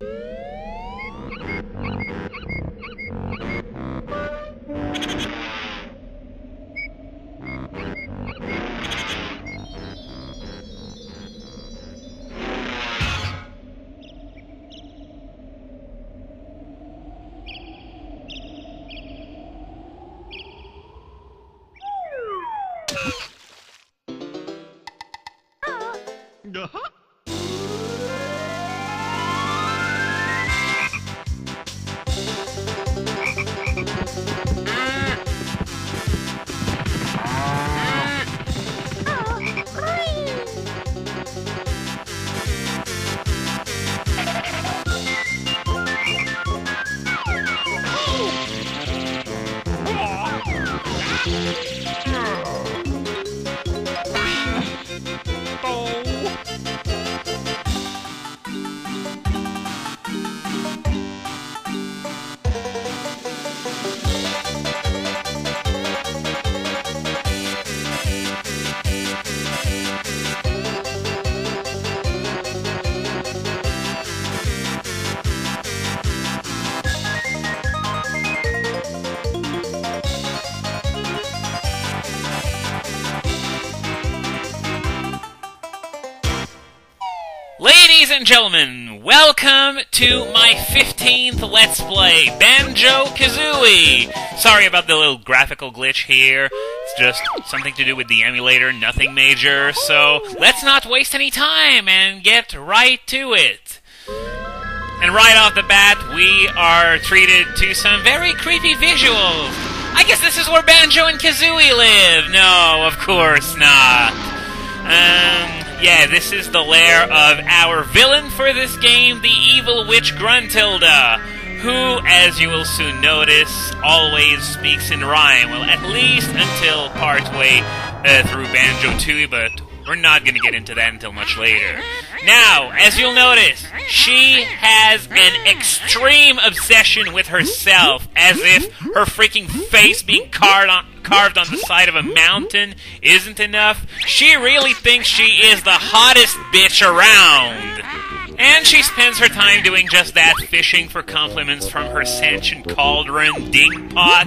you. Ladies and gentlemen, welcome to my 15th Let's Play, Banjo-Kazooie! Sorry about the little graphical glitch here, it's just something to do with the emulator, nothing major, so let's not waste any time and get right to it. And right off the bat, we are treated to some very creepy visuals. I guess this is where Banjo and Kazooie live. No, of course not. Um, yeah, this is the lair of our villain for this game, the evil witch Gruntilda, who, as you will soon notice, always speaks in rhyme. Well, at least until partway uh, through Banjo Tooie, but we're not going to get into that until much later. Now, as you'll notice, she has an extreme obsession with herself, as if her freaking face being carved on, carved on the side of a mountain isn't enough. She really thinks she is the hottest bitch around. And she spends her time doing just that, fishing for compliments from her sentient cauldron dingpot.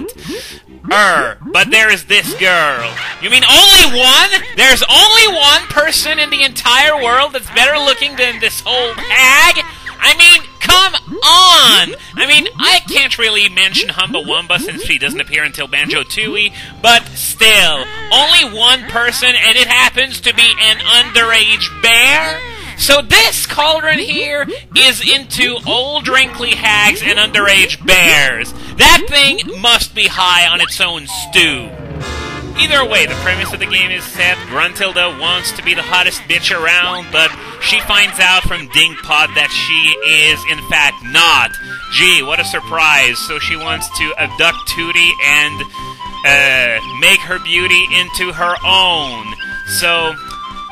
Er, but there is this girl. You mean only one? There's only one person in the entire world that's better looking than this old hag? I mean, come on! I mean, I can't really mention Humba Wumba since she doesn't appear until Banjo Tooie, but still, only one person, and it happens to be an underage bear? So this cauldron here is into old wrinkly hags and underage bears. That thing must be high on its own stew. Either way, the premise of the game is set. Gruntilda wants to be the hottest bitch around, but she finds out from Dingpot that she is, in fact, not. Gee, what a surprise. So she wants to abduct Tootie and uh, make her beauty into her own. So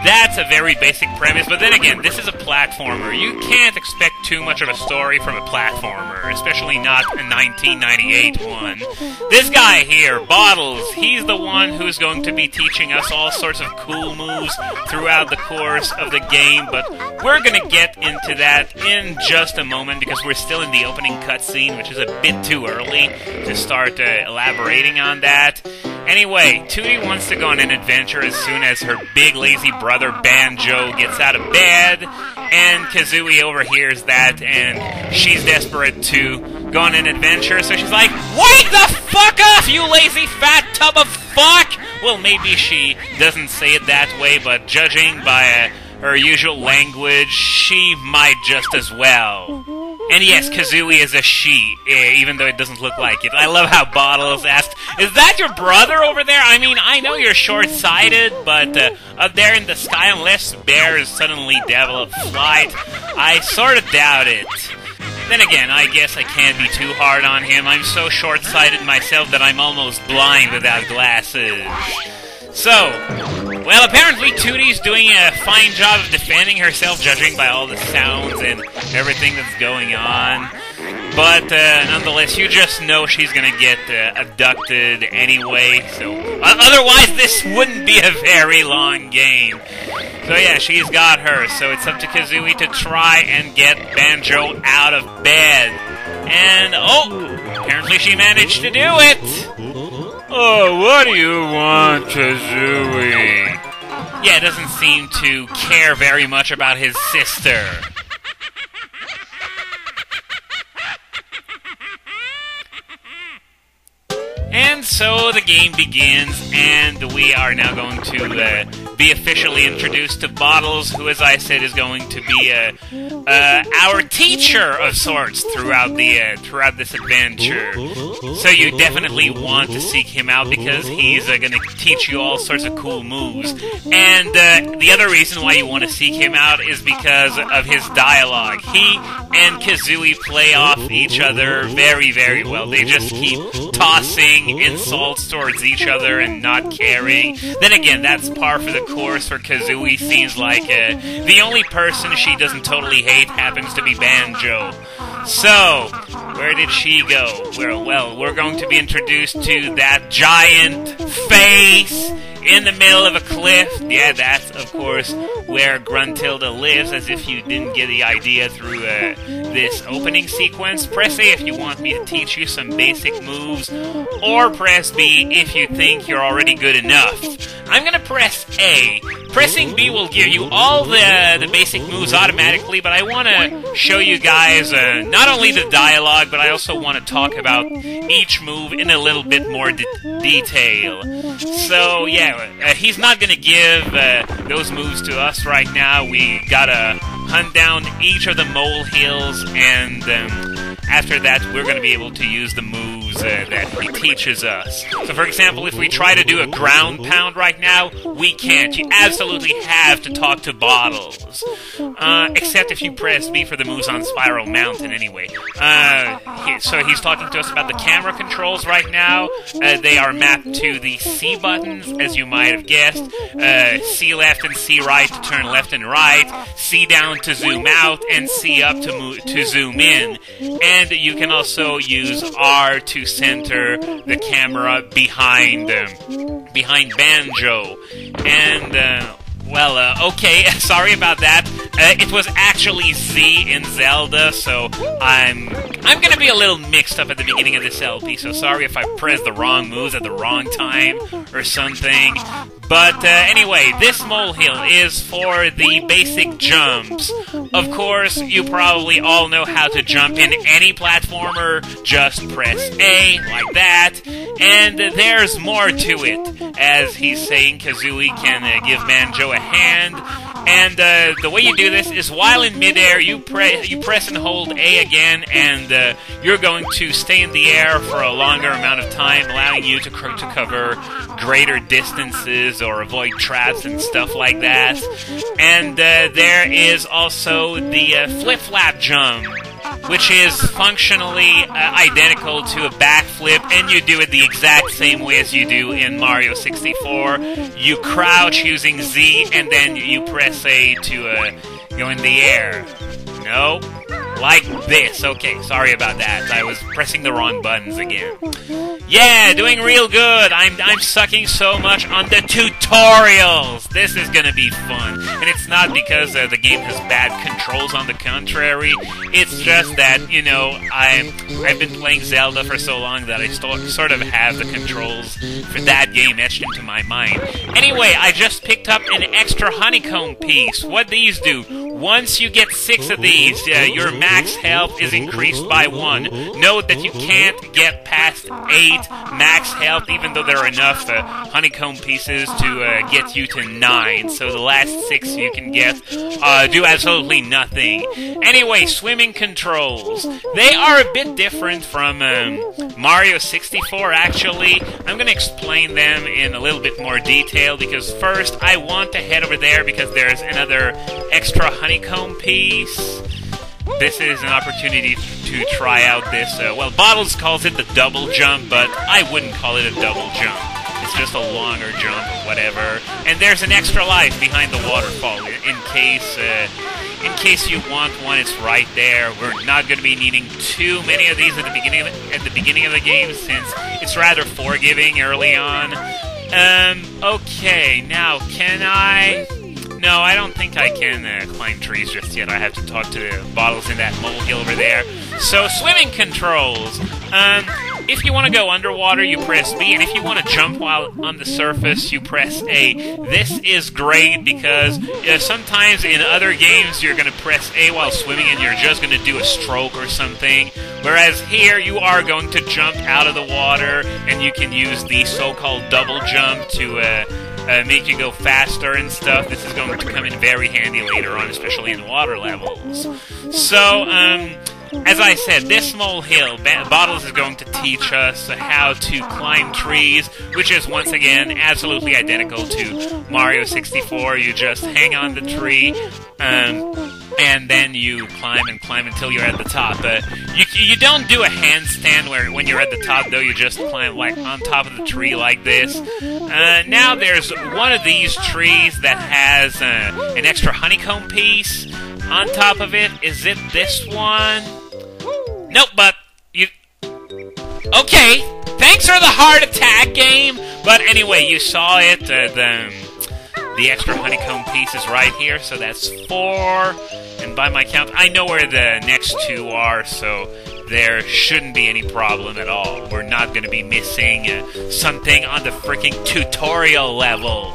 that's a very basic premise, but then again, this is a platformer. You can't expect too much of a story from a platformer, especially not a 1998 one. This guy here, Bottles, he's the one who's going to be teaching us all sorts of cool moves throughout the course of the game, but we're gonna get into that in just a moment because we're still in the opening cutscene, which is a bit too early to start uh, elaborating on that. Anyway, Tootie wants to go on an adventure as soon as her big lazy brother Banjo gets out of bed, and Kazooie overhears that, and she's desperate to go on an adventure, so she's like, Wake the fuck up, you lazy fat tub of fuck! Well, maybe she doesn't say it that way, but judging by uh, her usual language, she might just as well. And yes, Kazooie is a she, eh, even though it doesn't look like it. I love how Bottles asked, Is that your brother over there? I mean, I know you're short sighted, but uh, up there in the sky, unless Bear bears suddenly develop flight, I sort of doubt it. Then again, I guess I can't be too hard on him. I'm so short sighted myself that I'm almost blind without glasses. So, well, apparently Tootie's doing a fine job of defending herself, judging by all the sounds and everything that's going on. but uh, nonetheless, you just know she's gonna get uh, abducted anyway. So uh, otherwise, this wouldn't be a very long game. So yeah, she's got her. So it's up to Kazooie to try and get Banjo out of bed. And oh, apparently she managed to do it. Oh, what do you want, Kazooie? Yeah, doesn't seem to care very much about his sister. And so the game begins, and we are now going to uh, be officially introduced to Bottles, who, as I said, is going to be uh, uh, our teacher of sorts throughout the uh, throughout this adventure. So you definitely want to seek him out because he's uh, going to teach you all sorts of cool moves. And uh, the other reason why you want to seek him out is because of his dialogue. He and Kazooie play off each other very, very well. They just keep tossing insults towards each other and not caring. Then again, that's par for the course for Kazooie. Seems like it. the only person she doesn't totally hate happens to be Banjo. So, where did she go? Well, well, we're going to be introduced to that giant face in the middle of a cliff. Yeah, that's, of course, where Gruntilda lives, as if you didn't get the idea through uh, this opening sequence. Press A if you want me to teach you some basic moves, or press B if you think you're already good enough. I'm gonna press A. Pressing B will give you all the, the basic moves automatically, but I want to show you guys uh, not only the dialogue, but I also want to talk about each move in a little bit more de- detail. So, yeah, uh, he's not to give uh, those moves to us right now. We gotta hunt down each of the mole hills, and um, after that, we're going to be able to use the moves uh, that he teaches us. So, for example, if we try to do a ground pound right now, we can't. You absolutely have to talk to Bottles. Uh, except if you press B for the moves on Spiral Mountain, anyway. Uh, he, so he's talking to us about the camera controls right now. Uh, they are mapped to the C buttons, as you might have guessed. Uh, C left and C right to turn left and right. C down to zoom out, and C up to move, to zoom in. And you can also use R to center the camera behind um, behind Banjo. And uh, well, uh, okay, sorry about that. Uh, it was actually Z in Zelda, so I'm I'm gonna be a little mixed up at the beginning of this LP. So sorry if I pressed the wrong moves at the wrong time or something. But uh, anyway, this molehill is for the basic jumps. Of course, you probably all know how to jump in any platformer. Just press A, like that. And there's more to it. As he's saying, Kazooie can uh, give Banjo a hand. And uh, the way you do this is while in midair, you, you press and hold A again, and uh, you're going to stay in the air for a longer amount of time, allowing you to, cr- to cover greater distances or avoid traps and stuff like that. And uh, there is also the uh, flip flap jump which is functionally uh, identical to a backflip, and you do it the exact same way as you do in Mario 64. You crouch using Z, and then you press A to uh, go in the air. No, like this. Okay, sorry about that. I was pressing the wrong buttons again. Yeah, doing real good. I'm I'm sucking so much on the tutorials. This is gonna be fun, and it's not because uh, the game has bad controls. On the contrary, it's just that you know I'm I've been playing Zelda for so long that I st- sort of have the controls for that game etched into my mind. Anyway, I just picked up an extra honeycomb piece. What these do? Once you get six of these, uh, your max health is increased by one. Note that you can't get past eight max health, even though there are enough uh, honeycomb pieces to uh, get you to nine. So the last six you can get uh, do absolutely nothing. Anyway, swimming controls. They are a bit different from um, Mario 64, actually. I'm going to explain them in a little bit more detail because first I want to head over there because there's another extra honeycomb piece this is an opportunity to try out this. Uh, well, Bottles calls it the double jump, but I wouldn't call it a double jump. It's just a longer jump or whatever. And there's an extra life behind the waterfall in case uh, in case you want one, it's right there. We're not going to be needing too many of these at the beginning of at the beginning of the game since it's rather forgiving early on. Um, okay, now can I? No, I don't think I can uh, climb trees just yet. I have to talk to the bottles in that molehill over there. So, swimming controls. Um, if you want to go underwater, you press B, and if you want to jump while on the surface, you press A. This is great because sometimes in other games you're going to press A while swimming and you're just going to do a stroke or something. Whereas here you are going to jump out of the water and you can use the so-called double jump to uh, uh, make you go faster and stuff. This is going to come in very handy later on, especially in water levels. So, um, as I said, this molehill, Bottles is going to teach us how to climb trees, which is once again absolutely identical to Mario 64. You just hang on the tree, um, and then you climb and climb until you're at the top. Uh, you, you don't do a handstand where when you're at the top, though, you just climb like on top of the tree like this. Uh, now there's one of these trees that has uh, an extra honeycomb piece on top of it. Is it this one? Nope, but you. Okay, thanks for the heart attack game. But anyway, you saw it. Uh, the the extra honeycomb piece is right here, so that's four. And by my count, I know where the next two are, so there shouldn't be any problem at all. We're not going to be missing uh, something on the freaking tutorial level.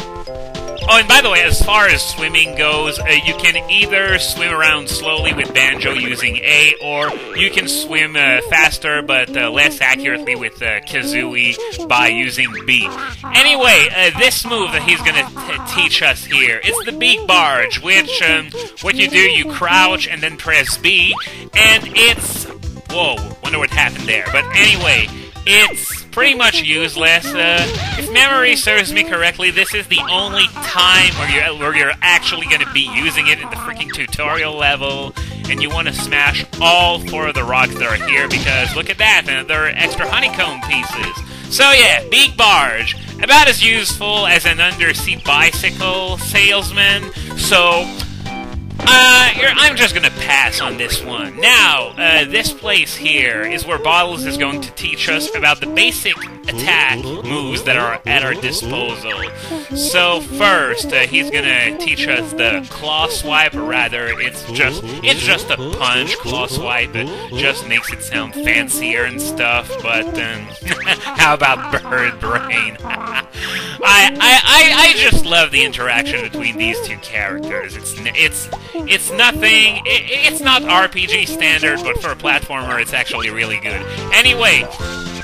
Oh, and by the way, as far as swimming goes, uh, you can either swim around slowly with Banjo using A, or you can swim uh, faster but uh, less accurately with uh, Kazooie by using B. Anyway, uh, this move that he's going to teach us here is the Beak Barge, which um, what you do, you crouch and then press B, and it's... Whoa, wonder what happened there. But anyway, it's pretty much useless. Uh, if memory serves me correctly, this is the only time where you're, where you're actually going to be using it in the freaking tutorial level, and you want to smash all four of the rocks that are here, because look at that, are extra honeycomb pieces. So yeah, Beak Barge, about as useful as an undersea bicycle salesman, so uh, I'm just gonna pass on this one. Now, uh, this place here is where Bottles is going to teach us about the basic attack moves that are at our disposal. So first, uh, he's gonna teach us the claw swipe, or rather, it's just it's just a punch. Claw swipe it just makes it sound fancier and stuff. But um, how about bird brain? I, I I I just love the interaction between these two characters. It's it's it's nothing. It, it's not RPG standard, but for a platformer, it's actually really good. Anyway,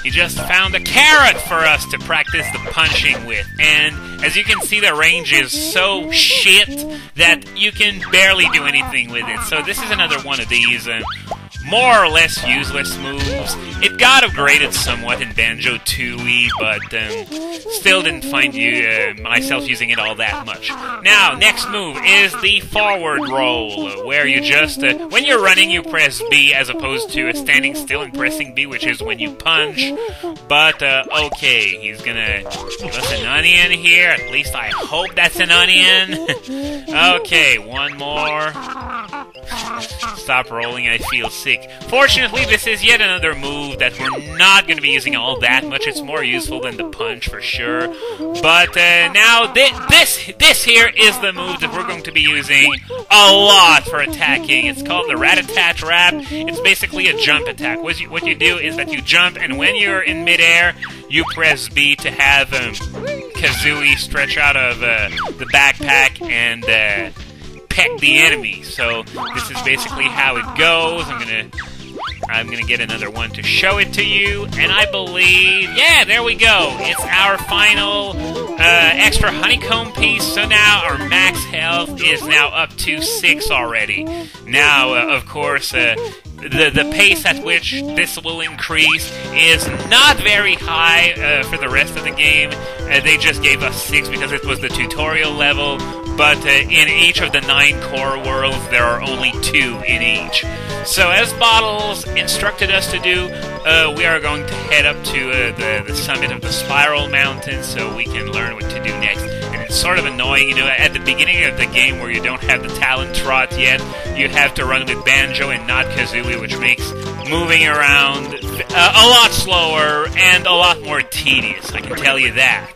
he just found a carrot for us to practice the punching with, and as you can see, the range is so shit that you can barely do anything with it. So this is another one of these. Uh, more or less useless moves. It got upgraded somewhat in Banjo Tooie, but um, still didn't find you uh, myself using it all that much. Now, next move is the forward roll, where you just uh, when you're running you press B as opposed to standing still and pressing B, which is when you punch. But uh, okay, he's gonna us an onion here. At least I hope that's an onion. okay, one more. Stop rolling. I feel sick. Fortunately, this is yet another move that we're not going to be using all that much. It's more useful than the punch for sure. But uh, now th this this here is the move that we're going to be using a lot for attacking. It's called the Rat-a-tat Rap. It's basically a jump attack. What you, what you do is that you jump, and when you're in midair, you press B to have um, Kazooie stretch out of uh, the backpack and. Uh, peck the enemy. So this is basically how it goes. I'm gonna I'm gonna get another one to show it to you, and I believe, yeah, there we go. It's our final uh, extra honeycomb piece. So now our max health is now up to six already. Now, uh, of course, uh, the the pace at which this will increase is not very high uh, for the rest of the game. Uh, they just gave us six because it was the tutorial level, but uh, in each of the nine core worlds, there are only two in each. So, as Bottles instructed us to do, uh, we are going to head up to uh, the, the summit of the Spiral Mountain so we can learn what to do next. And it's sort of annoying. You know, at the beginning of the game where you don't have the Talon Trot yet, you have to run with Banjo and not Kazooie, which makes moving around uh, a lot slower and a lot more tedious. I can tell you that.